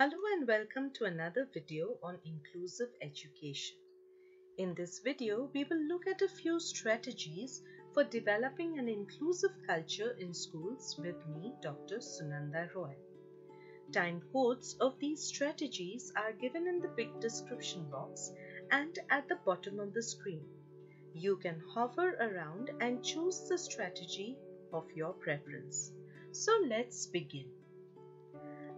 Hello and welcome to another video on inclusive education. In this video, we will look at a few strategies for developing an inclusive culture in schools with me, Dr. Sunanda Roy. Time codes of these strategies are given in the big description box and at the bottom of the screen. You can hover around and choose the strategy of your preference. So let's begin.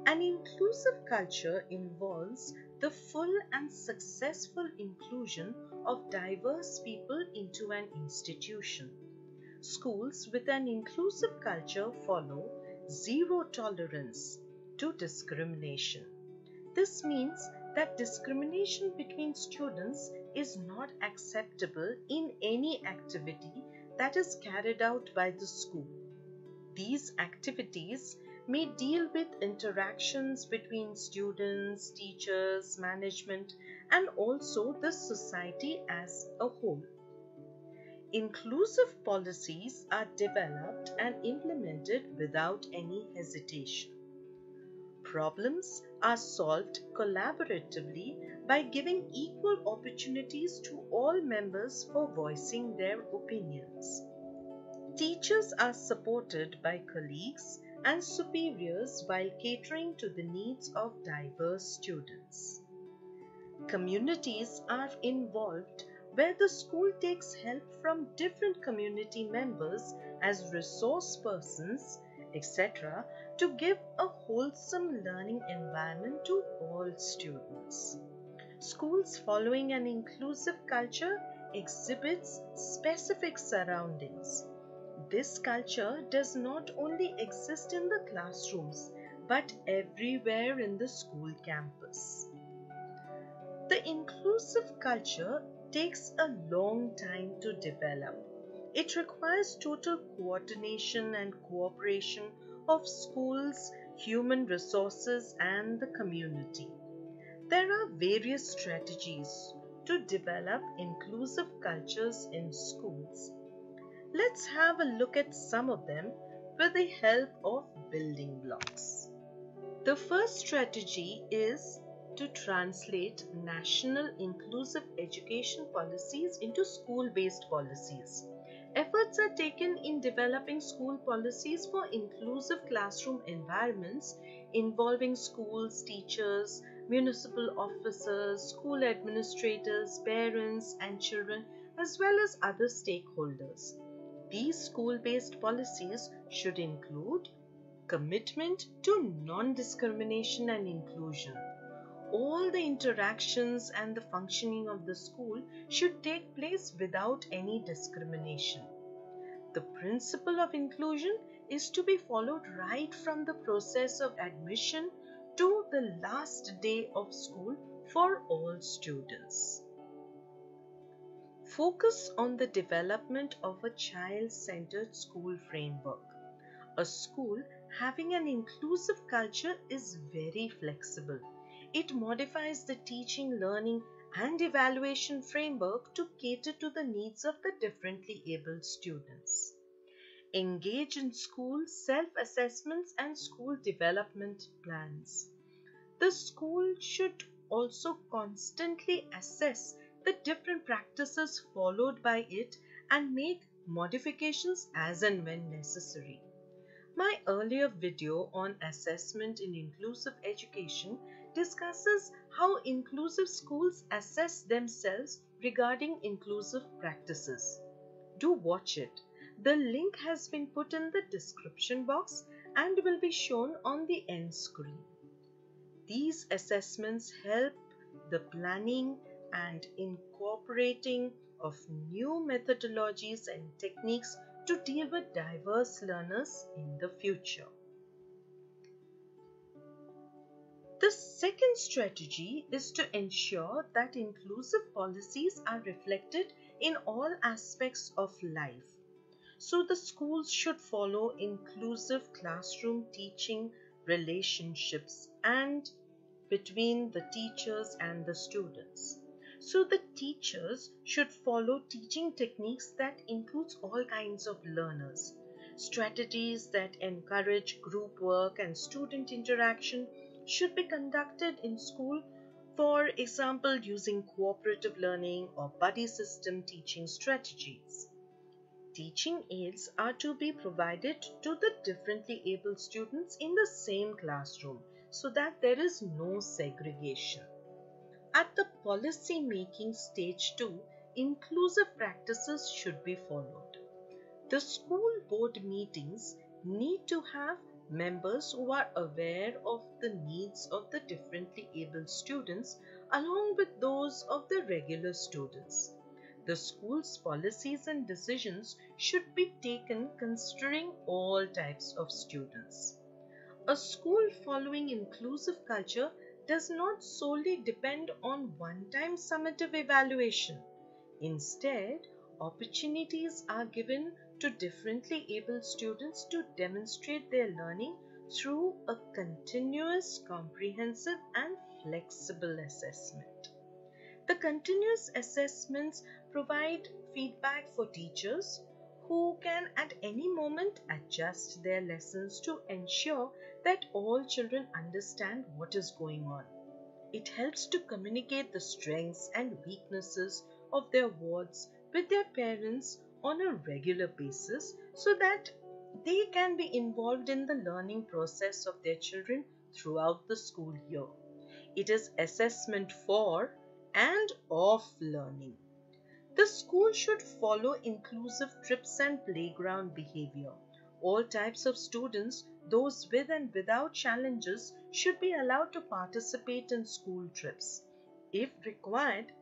An inclusive culture involves the full and successful inclusion of diverse people into an institution. Schools with an inclusive culture follow zero tolerance to discrimination. This means that discrimination between students is not acceptable in any activity that is carried out by the school. These activities may deal with interactions between students, teachers, management, and also the society as a whole. Inclusive policies are developed and implemented without any hesitation. Problems are solved collaboratively by giving equal opportunities to all members for voicing their opinions. Teachers are supported by colleagues and superiors while catering to the needs of diverse students. Communities are involved where the school takes help from different community members as resource persons, etc., to give a wholesome learning environment to all students. Schools following an inclusive culture exhibits specific surroundings this culture does not only exist in the classrooms but everywhere in the school campus. The inclusive culture takes a long time to develop. It requires total coordination and cooperation of schools, human resources, and the community. There are various strategies to develop inclusive cultures in schools Let's have a look at some of them with the help of building blocks. The first strategy is to translate national inclusive education policies into school-based policies. Efforts are taken in developing school policies for inclusive classroom environments involving schools, teachers, municipal officers, school administrators, parents and children as well as other stakeholders. These school-based policies should include commitment to non-discrimination and inclusion. All the interactions and the functioning of the school should take place without any discrimination. The principle of inclusion is to be followed right from the process of admission to the last day of school for all students. Focus on the development of a child-centered school framework. A school having an inclusive culture is very flexible. It modifies the teaching, learning and evaluation framework to cater to the needs of the differently abled students. Engage in school self-assessments and school development plans. The school should also constantly assess the different practices followed by it and make modifications as and when necessary. My earlier video on assessment in inclusive education discusses how inclusive schools assess themselves regarding inclusive practices. Do watch it. The link has been put in the description box and will be shown on the end screen. These assessments help the planning and incorporating of new methodologies and techniques to deal with diverse learners in the future. The second strategy is to ensure that inclusive policies are reflected in all aspects of life. So the schools should follow inclusive classroom teaching relationships and between the teachers and the students. So the teachers should follow teaching techniques that includes all kinds of learners. Strategies that encourage group work and student interaction should be conducted in school, for example, using cooperative learning or buddy system teaching strategies. Teaching aids are to be provided to the differently able students in the same classroom so that there is no segregation. At the policy making stage 2, inclusive practices should be followed. The school board meetings need to have members who are aware of the needs of the differently able students along with those of the regular students. The school's policies and decisions should be taken considering all types of students. A school following inclusive culture does not solely depend on one-time summative evaluation. Instead, opportunities are given to differently able students to demonstrate their learning through a continuous, comprehensive and flexible assessment. The continuous assessments provide feedback for teachers who can at any moment adjust their lessons to ensure that all children understand what is going on. It helps to communicate the strengths and weaknesses of their wards with their parents on a regular basis so that they can be involved in the learning process of their children throughout the school year. It is assessment for and of learning. The school should follow inclusive trips and playground behavior. All types of students, those with and without challenges, should be allowed to participate in school trips. If required,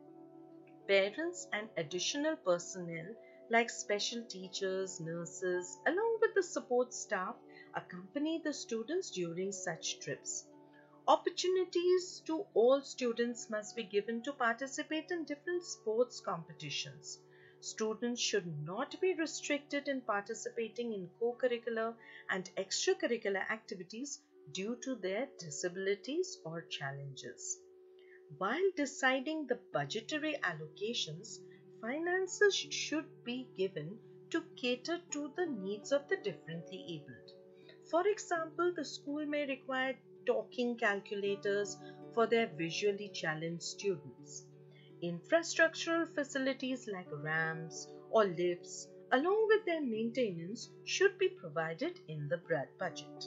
parents and additional personnel like special teachers, nurses, along with the support staff, accompany the students during such trips. Opportunities to all students must be given to participate in different sports competitions. Students should not be restricted in participating in co-curricular and extracurricular activities due to their disabilities or challenges. While deciding the budgetary allocations, finances should be given to cater to the needs of the differently abled. For example, the school may require talking calculators for their visually challenged students. Infrastructural facilities like ramps or lifts along with their maintenance should be provided in the budget.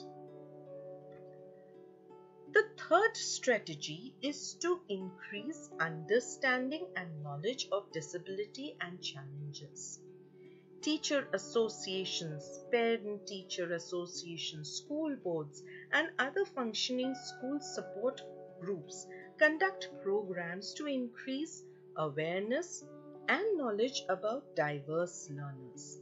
The third strategy is to increase understanding and knowledge of disability and challenges teacher associations, parent teacher associations, school boards, and other functioning school support groups conduct programs to increase awareness and knowledge about diverse learners.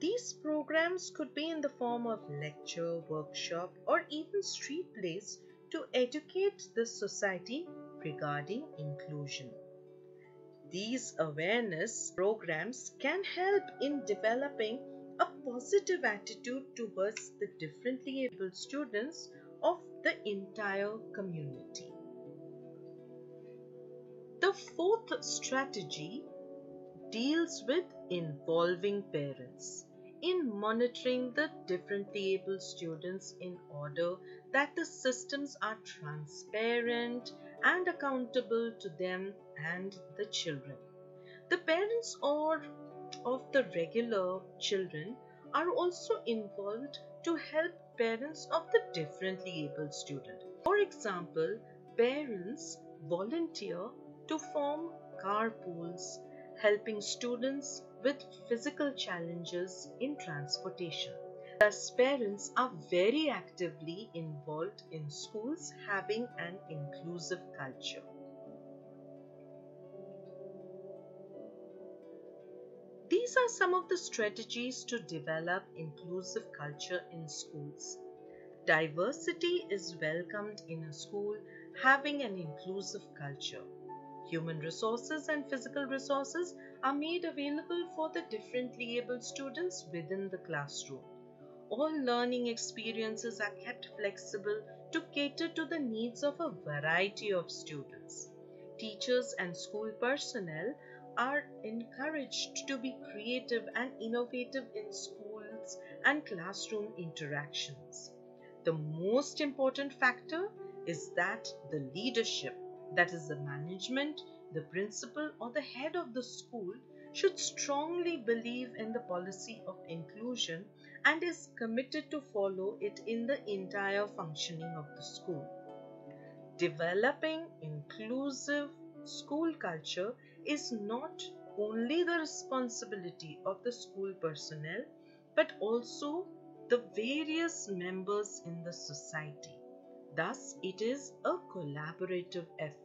These programs could be in the form of lecture, workshop, or even street plays to educate the society regarding inclusion. These awareness programs can help in developing a positive attitude towards the differently abled students of the entire community. The fourth strategy deals with involving parents in monitoring the differently able students in order that the systems are transparent and accountable to them and the children. The parents or of the regular children are also involved to help parents of the differently able student. For example, parents volunteer to form carpools, helping students with physical challenges in transportation. Thus, parents are very actively involved in schools having an inclusive culture. These are some of the strategies to develop inclusive culture in schools. Diversity is welcomed in a school having an inclusive culture. Human resources and physical resources are made available for the differently abled students within the classroom. All learning experiences are kept flexible to cater to the needs of a variety of students. Teachers and school personnel are encouraged to be creative and innovative in schools and classroom interactions. The most important factor is that the leadership, that is, the management, the principal, or the head of the school, should strongly believe in the policy of inclusion and is committed to follow it in the entire functioning of the school. Developing inclusive school culture is not only the responsibility of the school personnel but also the various members in the society. Thus, it is a collaborative effort.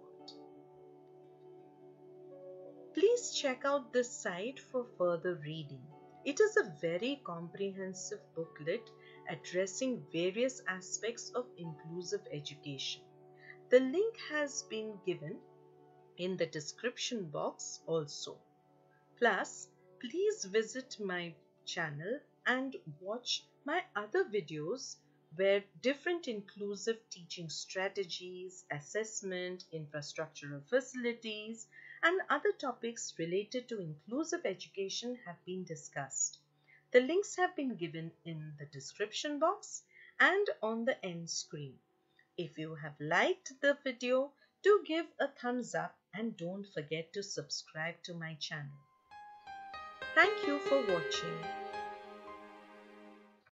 Please check out this site for further reading. It is a very comprehensive booklet addressing various aspects of inclusive education. The link has been given in the description box also. Plus, please visit my channel and watch my other videos where different inclusive teaching strategies, assessment, infrastructural facilities, and other topics related to inclusive education have been discussed. The links have been given in the description box and on the end screen. If you have liked the video, do give a thumbs up and don't forget to subscribe to my channel. Thank you for watching.